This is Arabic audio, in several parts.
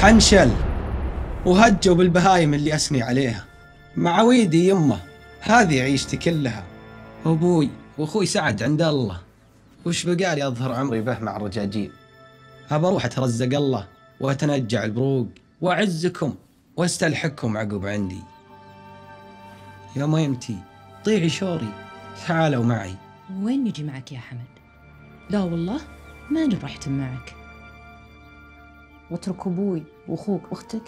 حنشل وهجوا بالبهايم اللي أسني عليها. مع ويدي يمه. هذه عيشتي كلها. أبوي وأخوي سعد عند الله. وش بقالي أظهر عمري به مع الرجاجيل؟ أبى أروح أترزق الله وأتنجع البروق. وأعزكم وأستلحقكم عقب عندي. يا ميمتي طيعي شوري. تعالوا معي. وين نجي معك يا حمد؟ لا والله ما نروح معك. واترك أبوي وأخوك وأختك.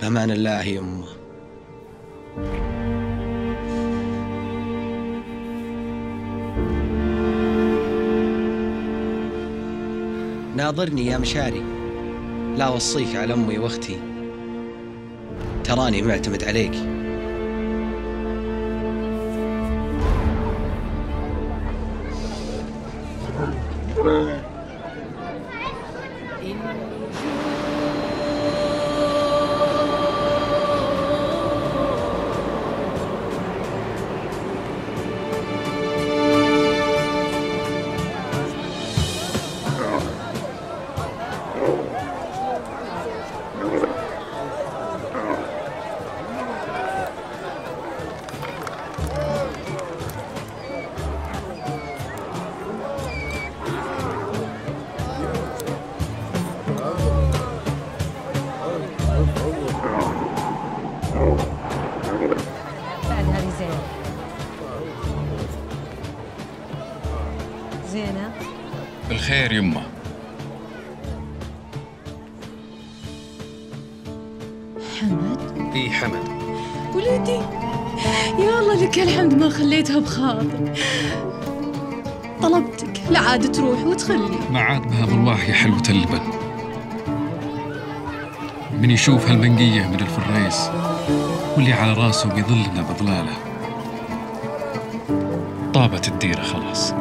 بأمان الله يمه ناظرني يا مشاري. لا وصيك على أمي وأختي. تراني معتمد عليك. زينة. بالخير يمه حمد؟ إي حمد. ولدي يا الله لك الحمد ما خليتها بخاطر. طلبتك لا عاد تروح وتخلي. ما عاد بها بالواح يا حلوة اللبن من يشوف هالبنقية من الفريس واللي على راسه بيظلنا بظلاله طابت الديرة خلاص.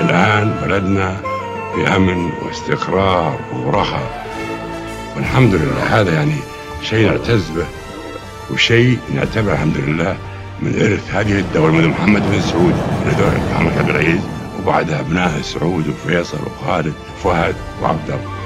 الآن بلدنا في أمن واستقرار ورخاء والحمد لله هذا يعني شيء نعتز به وشيء نعتبره الحمد لله من إرث هذه الدولة من محمد بن سعود من دولة محمد عبد العزيز وبعدها أبنائه سعود وفيصل وخالد وفهد وعبد الله.